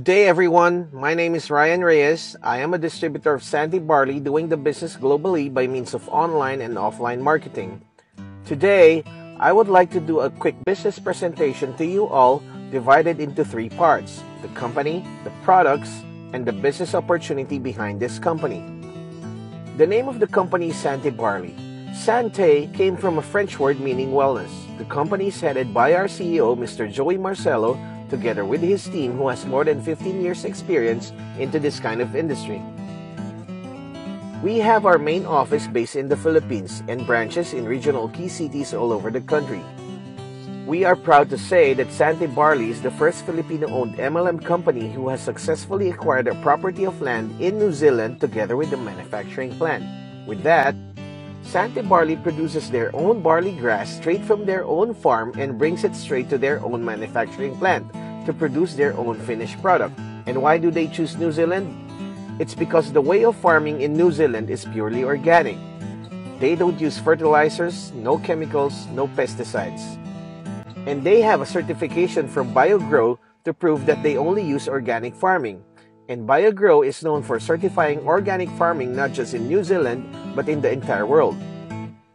Good day, everyone. My name is Ryan Reyes. I am a distributor of Sante Barley doing the business globally by means of online and offline marketing. Today, I would like to do a quick business presentation to you all divided into three parts the company, the products, and the business opportunity behind this company. The name of the company is Sante Barley. Sante came from a French word meaning wellness. The company is headed by our CEO, Mr. Joey Marcelo, together with his team who has more than 15 years experience into this kind of industry. We have our main office based in the Philippines and branches in regional key cities all over the country. We are proud to say that Sante Barley is the first Filipino-owned MLM company who has successfully acquired a property of land in New Zealand together with the manufacturing plant. With that, Sante Barley produces their own barley grass straight from their own farm and brings it straight to their own manufacturing plant to produce their own finished product. And why do they choose New Zealand? It's because the way of farming in New Zealand is purely organic. They don't use fertilizers, no chemicals, no pesticides. And they have a certification from BioGro to prove that they only use organic farming. And BioGro is known for certifying organic farming not just in New Zealand, but in the entire world.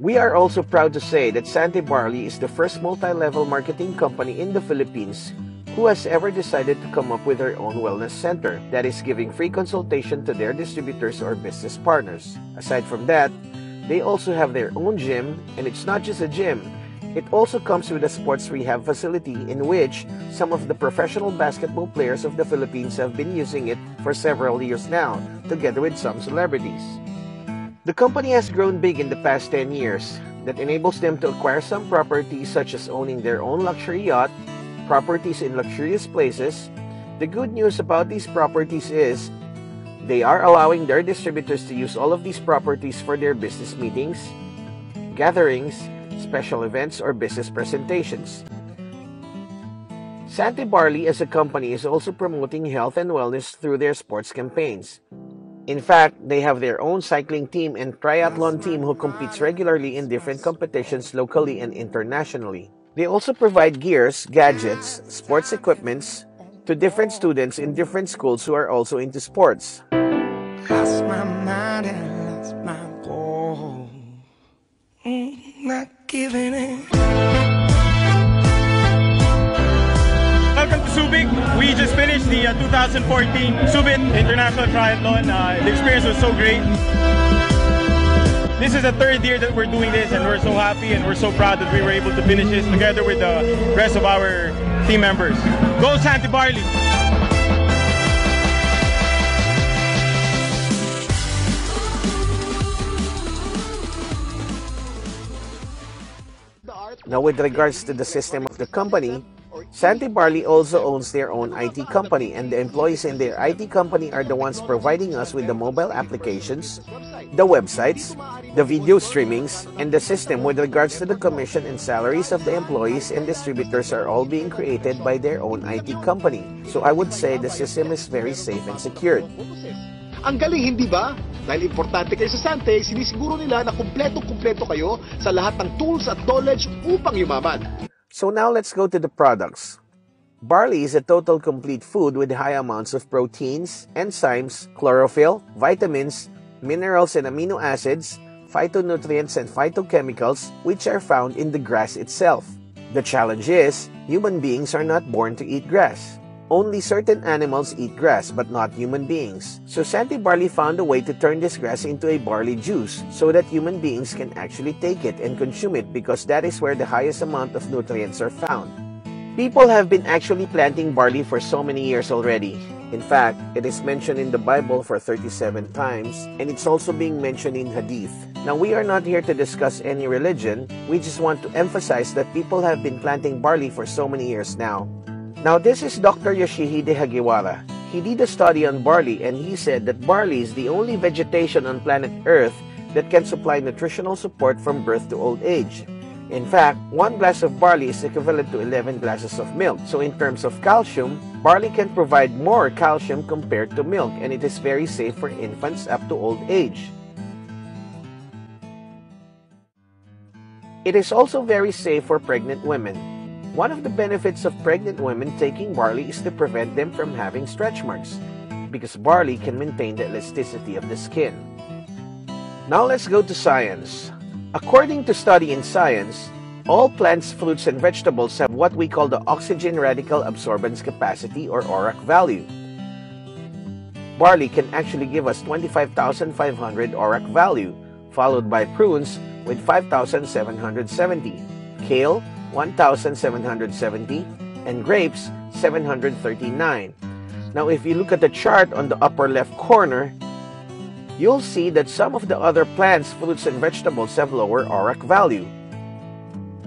We are also proud to say that Sante Barley is the first multi-level marketing company in the Philippines who has ever decided to come up with their own wellness center that is giving free consultation to their distributors or business partners. Aside from that, they also have their own gym, and it's not just a gym. It also comes with a sports rehab facility in which some of the professional basketball players of the Philippines have been using it for several years now, together with some celebrities. The company has grown big in the past 10 years that enables them to acquire some properties such as owning their own luxury yacht, properties in luxurious places. The good news about these properties is they are allowing their distributors to use all of these properties for their business meetings, gatherings, special events, or business presentations. Sante Barley as a company is also promoting health and wellness through their sports campaigns. In fact, they have their own cycling team and triathlon team who competes regularly in different competitions locally and internationally. They also provide gears, gadgets, sports equipments to different students in different schools who are also into sports. Giving it. Welcome to Subic. We just finished the uh, 2014 Subic International Triathlon. Uh, the experience was so great. This is the third year that we're doing this and we're so happy and we're so proud that we were able to finish this together with the rest of our team members. Go Sante Barley! Now with regards to the system of the company, Sante Barley also owns their own IT company and the employees in their IT company are the ones providing us with the mobile applications, the websites, the video streamings, and the system with regards to the commission and salaries of the employees and distributors are all being created by their own IT company. So I would say the system is very safe and secured. Ang galing, hindi ba? Dahil importante kayo sa Sante, sinisiguro nila na kumpleto-kumpleto kayo sa lahat ng tools at knowledge upang yumaman. So now let's go to the products. Barley is a total complete food with high amounts of proteins, enzymes, chlorophyll, vitamins, minerals and amino acids, phytonutrients and phytochemicals which are found in the grass itself. The challenge is, human beings are not born to eat grass. Only certain animals eat grass, but not human beings. So Sante Barley found a way to turn this grass into a barley juice so that human beings can actually take it and consume it because that is where the highest amount of nutrients are found. People have been actually planting barley for so many years already. In fact, it is mentioned in the Bible for 37 times, and it's also being mentioned in Hadith. Now, we are not here to discuss any religion, we just want to emphasize that people have been planting barley for so many years now. Now, this is Dr. Yoshihide Hagiwara. He did a study on barley and he said that barley is the only vegetation on planet Earth that can supply nutritional support from birth to old age. In fact, one glass of barley is equivalent to 11 glasses of milk. So in terms of calcium, barley can provide more calcium compared to milk and it is very safe for infants up to old age. It is also very safe for pregnant women. One of the benefits of pregnant women taking barley is to prevent them from having stretch marks, because barley can maintain the elasticity of the skin. Now let's go to science. According to study in science, all plants, fruits, and vegetables have what we call the oxygen radical absorbance capacity or ORAC value. Barley can actually give us 25,500 ORAC value, followed by prunes with 5,770, kale 1,770, and grapes 739. Now, if you look at the chart on the upper left corner, you'll see that some of the other plants, fruits, and vegetables have lower ORAC value,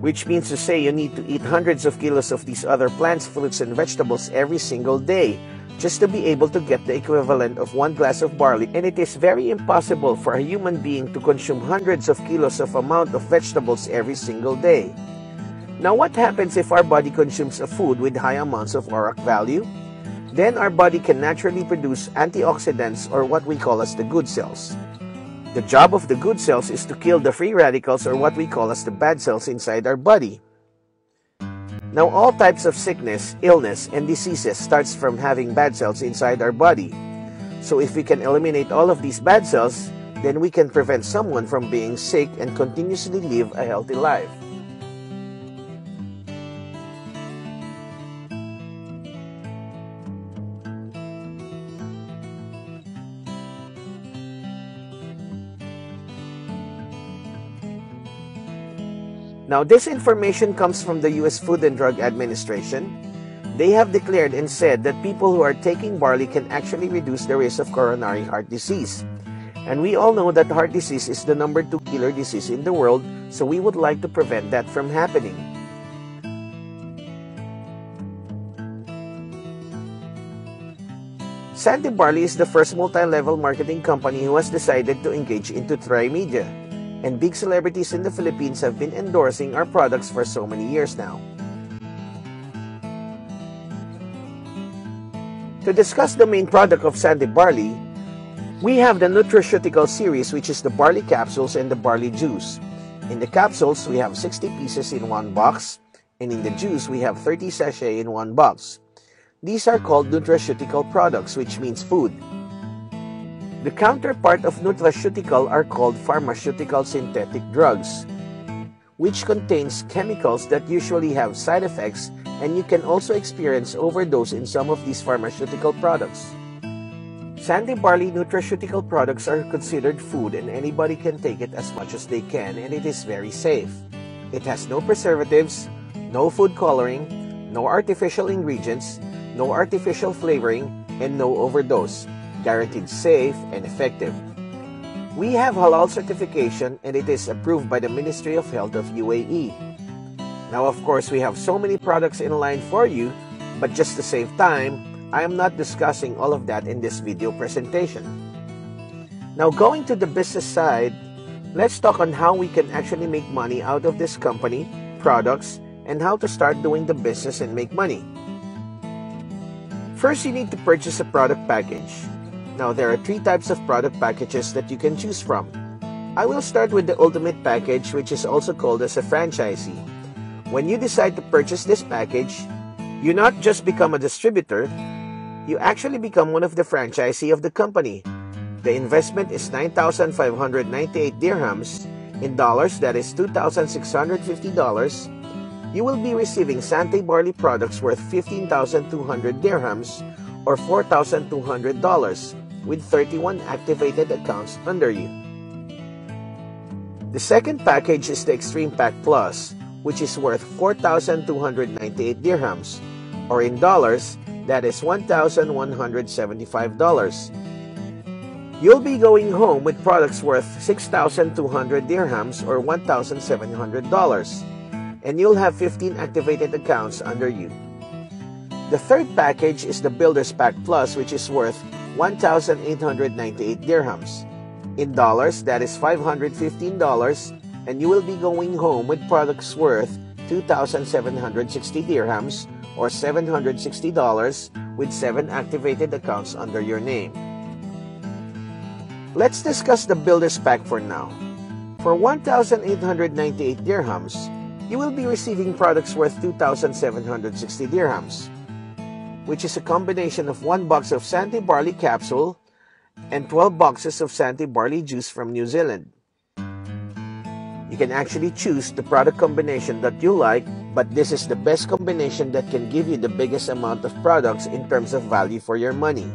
which means to say you need to eat hundreds of kilos of these other plants, fruits, and vegetables every single day just to be able to get the equivalent of one glass of barley and it is very impossible for a human being to consume hundreds of kilos of amount of vegetables every single day. Now what happens if our body consumes a food with high amounts of ORAC value? Then our body can naturally produce antioxidants or what we call as the good cells. The job of the good cells is to kill the free radicals or what we call as the bad cells inside our body. Now, all types of sickness, illness, and diseases starts from having bad cells inside our body. So if we can eliminate all of these bad cells, then we can prevent someone from being sick and continuously live a healthy life. Now, this information comes from the US Food and Drug Administration. They have declared and said that people who are taking barley can actually reduce the risk of coronary heart disease. And we all know that heart disease is the number two killer disease in the world, so we would like to prevent that from happening. Sante Barley is the first multi-level marketing company who has decided to engage into tri-media and big celebrities in the Philippines have been endorsing our products for so many years now. To discuss the main product of Sante Barley, we have the nutraceutical series which is the barley capsules and the barley juice. In the capsules, we have 60 pieces in one box, and in the juice, we have 30 sachet in one box. These are called nutraceutical products, which means food. The counterpart of nutraceutical are called pharmaceutical synthetic drugs, which contains chemicals that usually have side effects and you can also experience overdose in some of these pharmaceutical products. Sante barley nutraceutical products are considered food and anybody can take it as much as they can and it is very safe. It has no preservatives, no food coloring, no artificial ingredients, no artificial flavoring, and no overdose guaranteed safe and effective. We have halal certification and it is approved by the Ministry of Health of UAE. Now, of course, we have so many products in line for you, but just to save time, I am not discussing all of that in this video presentation. Now, going to the business side, let's talk on how we can actually make money out of this company, products, and how to start doing the business and make money. First, you need to purchase a product package. Now, there are three types of product packages that you can choose from. I will start with the Ultimate Package, which is also called as a franchisee. When you decide to purchase this package, you not just become a distributor, you actually become one of the franchisee of the company. The investment is 9,598 dirhams. In dollars, that is $2,650. You will be receiving Sante Barley products worth 15,200 dirhams or $4,200 with 31 activated accounts under you. The second package is the Extreme Pack Plus, which is worth 4,298 dirhams, or in dollars, that is $1,175. You'll be going home with products worth 6,200 dirhams or $1,700, and you'll have 15 activated accounts under you. The third package is the Builder's Pack Plus, which is worth 1,898 dirhams. In dollars, that is $515, and you will be going home with products worth 2,760 dirhams or $760 with 7 activated accounts under your name. Let's discuss the Builder's Pack for now. For 1,898 dirhams, you will be receiving products worth 2,760 dirhams, which is a combination of one box of Sante barley capsule and 12 boxes of Sante barley juice from New Zealand. You can actually choose the product combination that you like, but this is the best combination that can give you the biggest amount of products in terms of value for your money.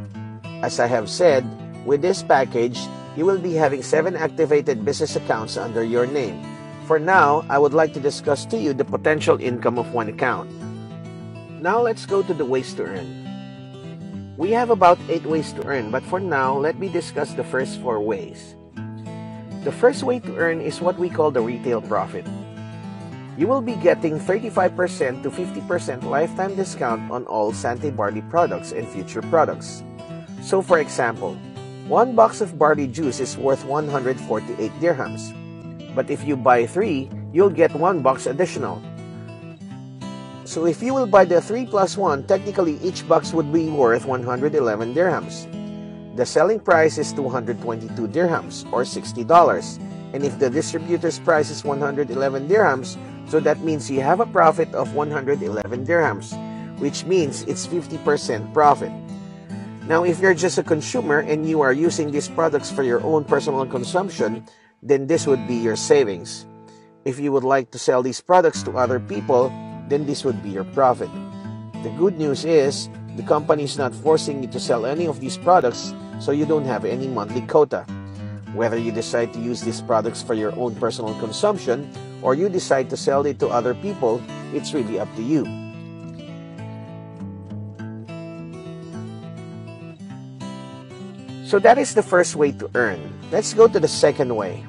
As I have said, with this package, you will be having 7 activated business accounts under your name. For now, I would like to discuss to you the potential income of one account. Now let's go to the ways to earn. We have about 8 ways to earn, but for now, let me discuss the first 4 ways. The first way to earn is what we call the retail profit. You will be getting 35% to 50% lifetime discount on all Sante barley products and future products. So for example, one box of barley juice is worth 148 dirhams. But if you buy 3, you'll get 1 box additional. So if you will buy the 3 plus 1, technically each box would be worth 111 dirhams. The selling price is 222 dirhams or $60. And if the distributor's price is 111 dirhams, so that means you have a profit of 111 dirhams, which means it's 50% profit. Now, if you're just a consumer and you are using these products for your own personal consumption, then this would be your savings. If you would like to sell these products to other people, then this would be your profit. The good news is the company is not forcing you to sell any of these products so you don't have any monthly quota. Whether you decide to use these products for your own personal consumption or you decide to sell it to other people, it's really up to you. So that is the first way to earn. Let's go to the second way.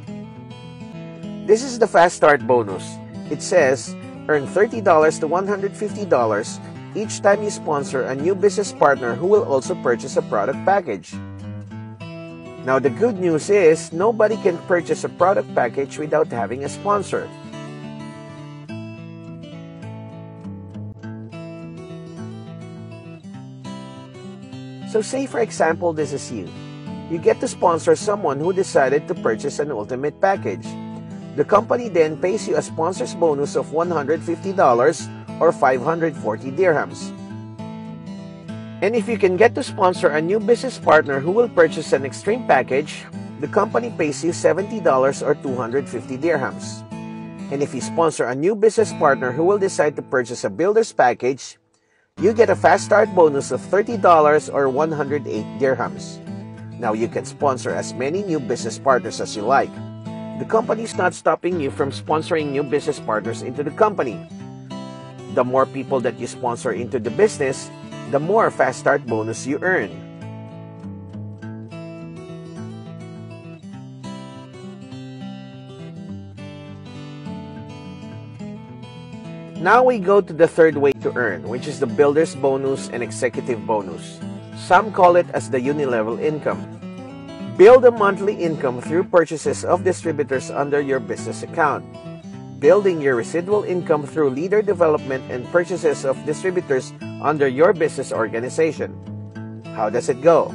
This is the Fast Start bonus. It says earn $30 to $150 each time you sponsor a new business partner who will also purchase a product package. Now, the good news is nobody can purchase a product package without having a sponsor. So, say for example, this is you. You get to sponsor someone who decided to purchase an ultimate package. The company then pays you a sponsor's bonus of $150 or 540 dirhams. And if you can get to sponsor a new business partner who will purchase an extreme package, the company pays you $70 or 250 dirhams. And if you sponsor a new business partner who will decide to purchase a builder's package, you get a fast start bonus of $30 or 108 dirhams. Now you can sponsor as many new business partners as you like. The company is not stopping you from sponsoring new business partners into the company. The more people that you sponsor into the business, the more fast start bonus you earn. Now we go to the third way to earn, which is the builder's bonus and executive bonus. Some call it as the unilevel income. Build a monthly income through purchases of distributors under your business account building your residual income through leader development and purchases of distributors under your business organization. How does it go?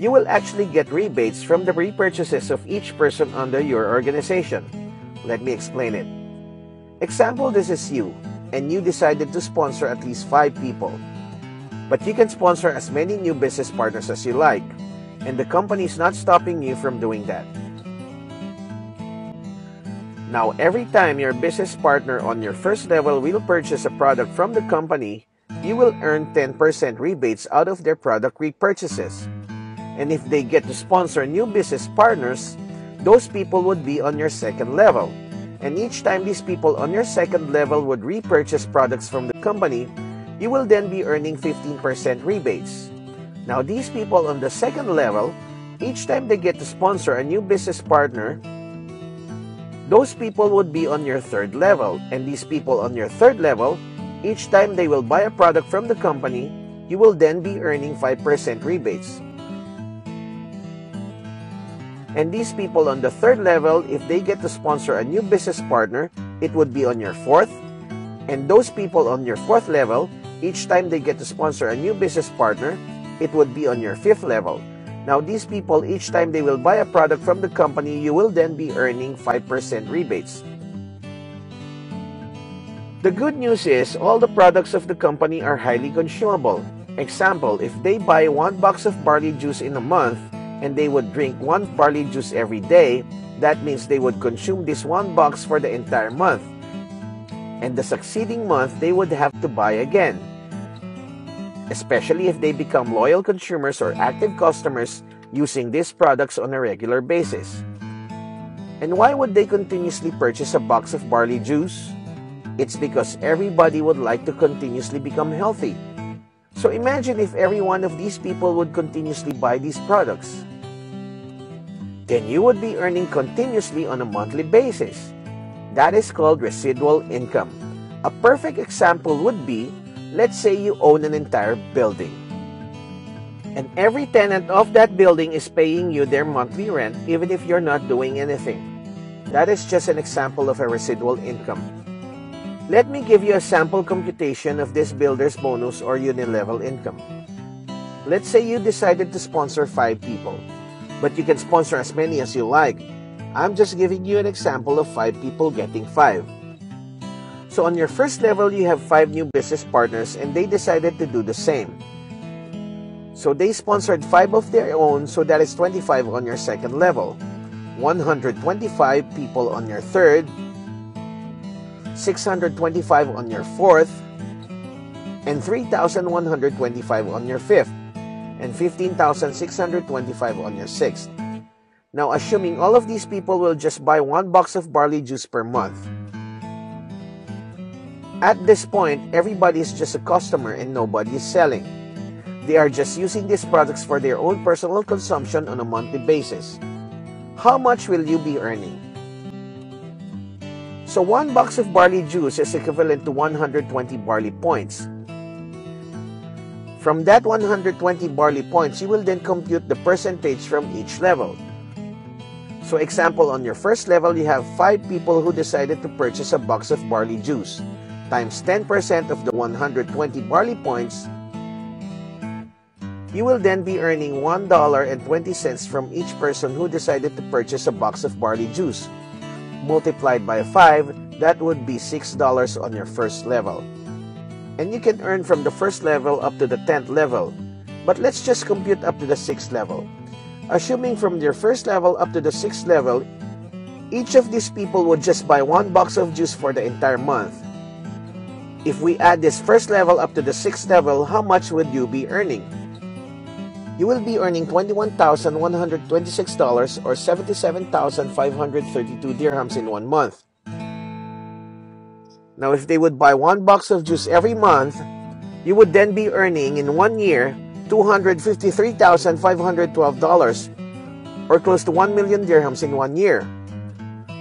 You will actually get rebates from the repurchases of each person under your organization. Let me explain it. Example, this is you, and you decided to sponsor at least 5 people. But you can sponsor as many new business partners as you like, and the company is not stopping you from doing that. Now, every time your business partner on your first level will purchase a product from the company, you will earn 10% rebates out of their product repurchases. And if they get to sponsor new business partners, those people would be on your second level. And each time these people on your second level would repurchase products from the company, you will then be earning 15% rebates. Now, these people on the second level, each time they get to sponsor a new business partner, those people would be on your third level, and these people on your third level, each time they will buy a product from the company, you will then be earning 5% rebates. And these people on the third level, if they get to sponsor a new business partner, it would be on your fourth. And those people on your fourth level, each time they get to sponsor a new business partner, it would be on your fifth level. Now, these people, each time they will buy a product from the company, you will then be earning 5% rebates. The good news is all the products of the company are highly consumable. Example, if they buy one box of barley juice in a month and they would drink one barley juice every day, that means they would consume this one box for the entire month. And the succeeding month, they would have to buy again. Especially if they become loyal consumers or active customers using these products on a regular basis. And why would they continuously purchase a box of barley juice? It's because everybody would like to continuously become healthy. So imagine if every one of these people would continuously buy these products. Then you would be earning continuously on a monthly basis. That is called residual income. A perfect example would be, let's say you own an entire building. And every tenant of that building is paying you their monthly rent even if you're not doing anything. That is just an example of a residual income. Let me give you a sample computation of this builder's bonus or unilevel income. Let's say you decided to sponsor 5 people, but you can sponsor as many as you like. I'm just giving you an example of 5 people getting 5. So on your first level, you have 5 new business partners and they decided to do the same. So they sponsored 5 of their own, so that is 25 on your second level, 125 people on your third, 625 on your fourth, and 3,125 on your fifth, and 15,625 on your sixth. Now, assuming all of these people will just buy one box of barley juice per month. At this point, everybody is just a customer and nobody is selling. They are just using these products for their own personal consumption on a monthly basis. How much will you be earning? So one box of barley juice is equivalent to 120 barley points. From that 120 barley points, you will then compute the percentage from each level. So example, on your first level, you have 5 people who decided to purchase a box of barley juice. Times 10% of the 120 barley points, you will then be earning $1.20 from each person who decided to purchase a box of barley juice multiplied by 5, that would be $6 on your first level. And you can earn from the first level up to the 10th level. But let's just compute up to the 6th level. Assuming from your first level up to the 6th level, each of these people would just buy one box of juice for the entire month. If we add this first level up to the 6th level, how much would you be earning? you will be earning $21,126 or 77,532 dirhams in one month. Now, if they would buy one box of juice every month, you would then be earning in one year $253,512 or close to 1 million dirhams in one year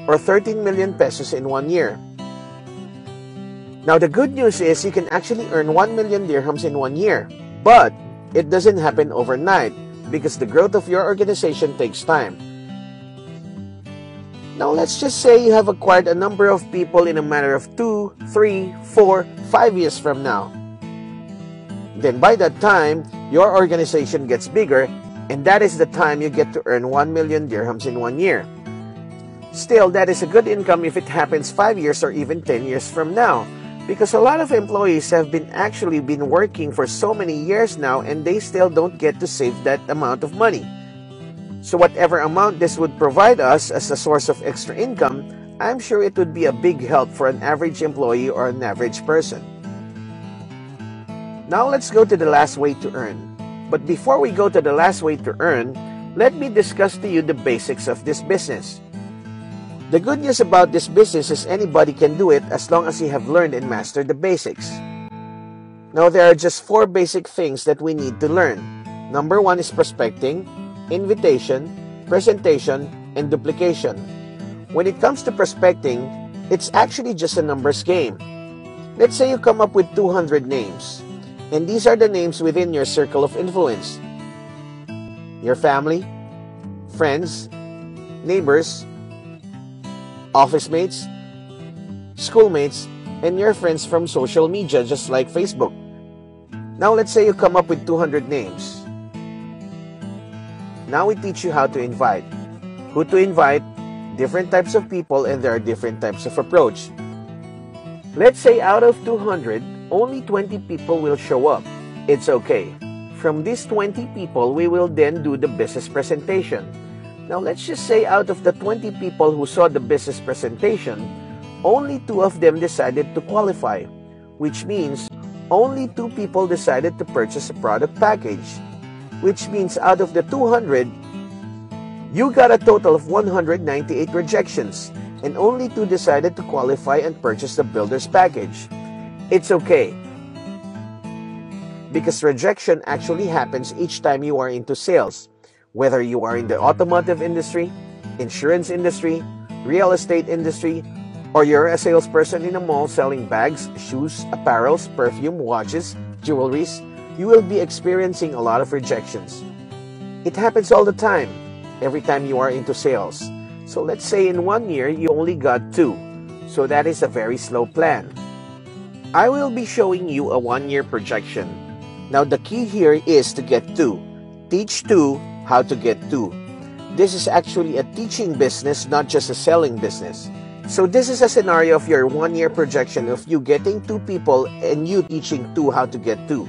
or 13 million pesos in one year. Now, the good news is you can actually earn 1 million dirhams in one year, but it doesn't happen overnight because the growth of your organization takes time. Now, let's just say you have acquired a number of people in a matter of two, three, four, five years from now. Then by that time, your organization gets bigger, and that is the time you get to earn 1 million dirhams in one year. Still, that is a good income if it happens 5 years or even 10 years from now because a lot of employees have been actually been working for so many years now and they still don't get to save that amount of money. So whatever amount this would provide us as a source of extra income, I'm sure it would be a big help for an average employee or an average person. Now let's go to the last way to earn. But before we go to the last way to earn, let me discuss to you the basics of this business. The good news about this business is anybody can do it as long as you have learned and mastered the basics. Now, there are just four basic things that we need to learn. Number one is prospecting, invitation, presentation, and duplication. When it comes to prospecting, it's actually just a numbers game. Let's say you come up with 200 names, and these are the names within your circle of influence your family, friends, neighbors, office mates, schoolmates, and your friends from social media just like Facebook. Now let's say you come up with 200 names. Now we teach you how to invite, who to invite, different types of people, and there are different types of approach. Let's say out of 200, only 20 people will show up. It's okay. From these 20 people, we will then do the business presentation. Now, let's just say out of the 20 people who saw the business presentation, only two of them decided to qualify, which means only two people decided to purchase a product package, which means out of the 200, you got a total of 198 rejections, and only two decided to qualify and purchase the builder's package. It's okay. Because rejection actually happens each time you are into sales, whether you are in the automotive industry, insurance industry, real estate industry, or you're a salesperson in a mall selling bags, shoes, apparels, perfume, watches, jewelries, you will be experiencing a lot of rejections. It happens all the time, every time you are into sales. So let's say in one year you only got two. So that is a very slow plan. I will be showing you a one year projection. Now the key here is to get two. Teach two how to get two. This is actually a teaching business, not just a selling business. So this is a scenario of your one year projection of you getting two people and you teaching two how to get two.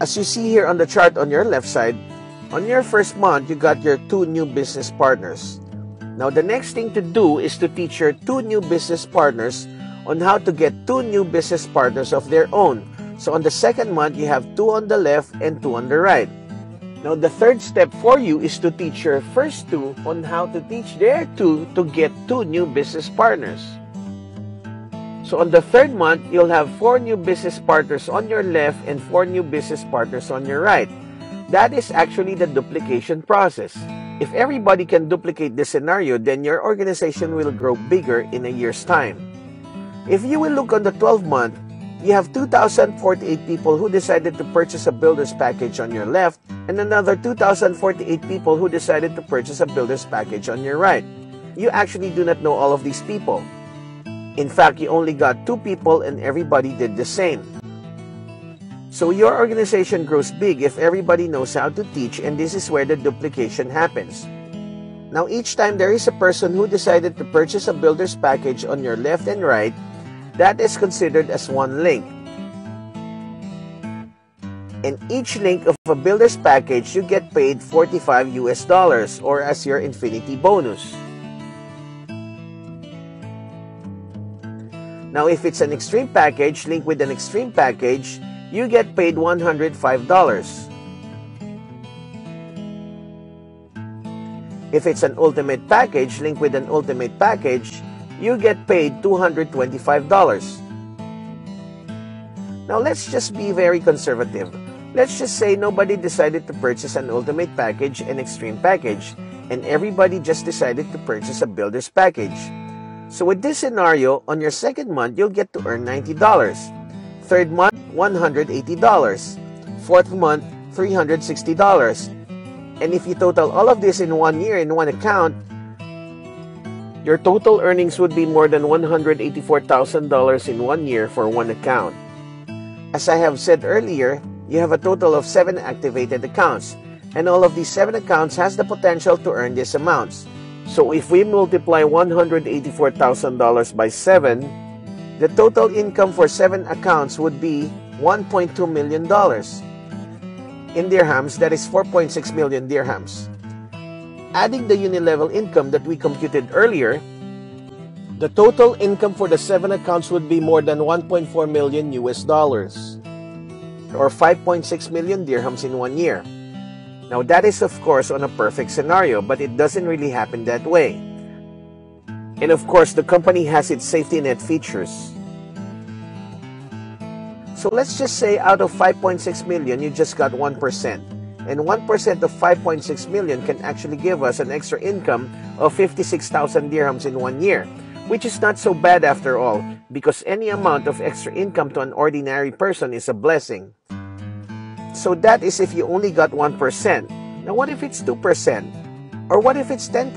As you see here on the chart on your left side, on your first month, you got your two new business partners. Now the next thing to do is to teach your two new business partners on how to get two new business partners of their own. So on the second month, you have two on the left and two on the right. Now, the third step for you is to teach your first two on how to teach their two to get two new business partners. So, on the third month, you'll have four new business partners on your left and four new business partners on your right. That is actually the duplication process. If everybody can duplicate this scenario, then your organization will grow bigger in a year's time. If you will look on the 12 month, you have 2,048 people who decided to purchase a builder's package on your left and another 2,048 people who decided to purchase a builder's package on your right. You actually do not know all of these people. In fact, you only got two people and everybody did the same. So your organization grows big if everybody knows how to teach and this is where the duplication happens. Now each time there is a person who decided to purchase a builder's package on your left and right, that is considered as one link in each link of a builder's package, you get paid 45 US dollars or as your infinity bonus. Now, if it's an extreme package linked with an extreme package, you get paid $105. If it's an ultimate package linked with an ultimate package, you get paid $225. Now, let's just be very conservative. Let's just say nobody decided to purchase an ultimate package and extreme package, and everybody just decided to purchase a builder's package. So with this scenario, on your second month, you'll get to earn $90. Third month, $180. Fourth month, $360. And if you total all of this in one year in one account, your total earnings would be more than $184,000 in one year for one account. As I have said earlier, you have a total of 7 activated accounts, and all of these 7 accounts has the potential to earn these amounts. So if we multiply $184,000 by 7, the total income for 7 accounts would be $1.2 million. In dirhams, that is 4.6 million dirhams. Adding the unilevel income that we computed earlier, the total income for the 7 accounts would be more than 1.4 million US dollars or 5.6 million dirhams in one year. Now, that is, of course, on a perfect scenario, but it doesn't really happen that way. And of course, the company has its safety net features. So let's just say out of 5.6 million, you just got 1%. And 1% of 5.6 million can actually give us an extra income of 56,000 dirhams in one year, which is not so bad after all, because any amount of extra income to an ordinary person is a blessing. So that is if you only got 1%. Now what if it's 2%? Or what if it's 10%?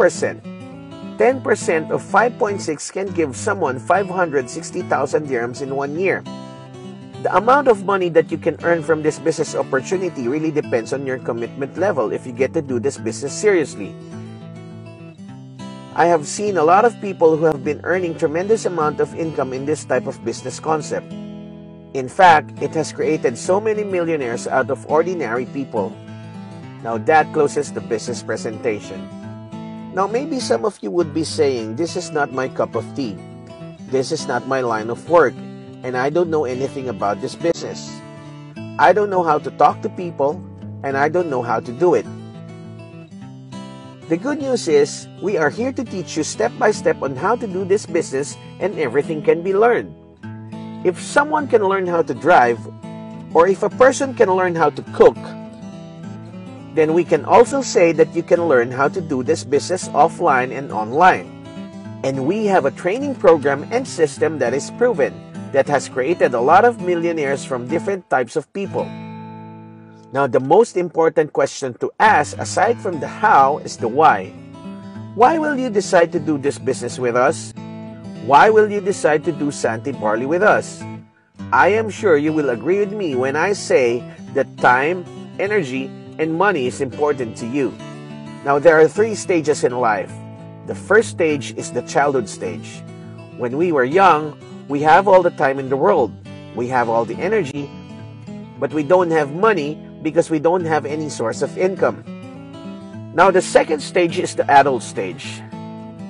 10% of 5.6 can give someone 560,000 dirhams in one year. The amount of money that you can earn from this business opportunity really depends on your commitment level if you get to do this business seriously. I have seen a lot of people who have been earning tremendous amount of income in this type of business concept. In fact, it has created so many millionaires out of ordinary people. Now that closes the business presentation. Now maybe some of you would be saying, this is not my cup of tea. This is not my line of work, and I don't know anything about this business. I don't know how to talk to people, and I don't know how to do it. The good news is, we are here to teach you step by step on how to do this business and everything can be learned. If someone can learn how to drive, or if a person can learn how to cook, then we can also say that you can learn how to do this business offline and online. And we have a training program and system that is proven, that has created a lot of millionaires from different types of people. Now, the most important question to ask, aside from the how, is the why. Why will you decide to do this business with us? Why will you decide to do Sante Barley with us? I am sure you will agree with me when I say that time, energy, and money is important to you. Now, there are three stages in life. The first stage is the childhood stage. When we were young, we have all the time in the world. We have all the energy, but we don't have money because we don't have any source of income. Now, the second stage is the adult stage.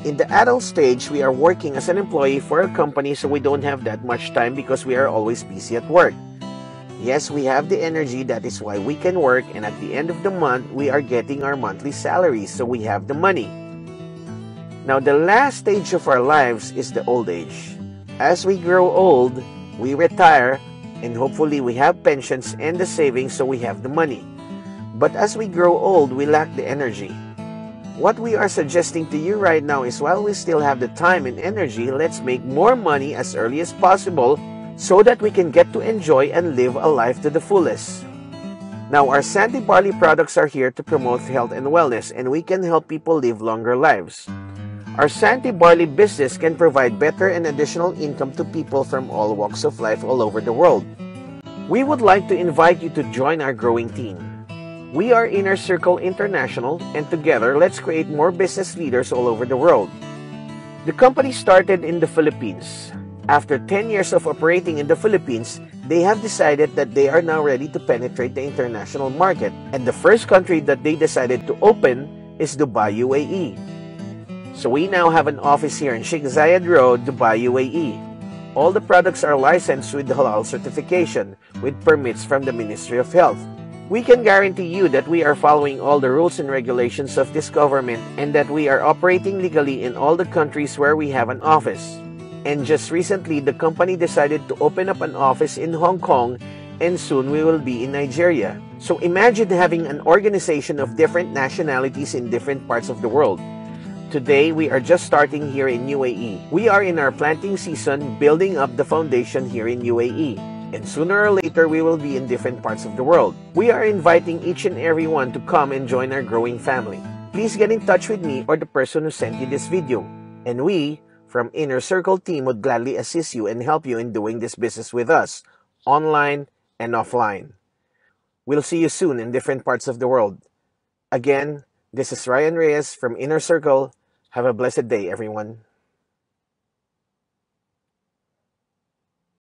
In the adult stage, we are working as an employee for a company, so we don't have that much time because we are always busy at work. Yes, we have the energy, that is why we can work, and at the end of the month, we are getting our monthly salary, so we have the money. Now, the last stage of our lives is the old age. As we grow old, we retire, and hopefully we have pensions and the savings so we have the money. But as we grow old, we lack the energy. What we are suggesting to you right now is while we still have the time and energy, let's make more money as early as possible so that we can get to enjoy and live a life to the fullest. Now, our Sante Barley products are here to promote health and wellness, and we can help people live longer lives. Our Sante Barley business can provide better and additional income to people from all walks of life all over the world. We would like to invite you to join our growing team. We are Inner Circle International, and together let's create more business leaders all over the world. The company started in the Philippines. After 10 years of operating in the Philippines, they have decided that they are now ready to penetrate the international market. And the first country that they decided to open is Dubai, UAE. So we now have an office here in Sheikh Zayed Road, Dubai, UAE. All the products are licensed with the halal certification with permits from the Ministry of Health. We can guarantee you that we are following all the rules and regulations of this government and that we are operating legally in all the countries where we have an office. And just recently, the company decided to open up an office in Hong Kong and soon we will be in Nigeria. So imagine having an organization of different nationalities in different parts of the world. Today, we are just starting here in UAE. We are in our planting season, building up the foundation here in UAE. And sooner or later, we will be in different parts of the world. We are inviting each and every one to come and join our growing family. Please get in touch with me or the person who sent you this video. And we, from Inner Circle team, would gladly assist you and help you in doing this business with us, online and offline. We'll see you soon in different parts of the world. Again, this is Ryan Reyes from Inner Circle have a blessed day, everyone.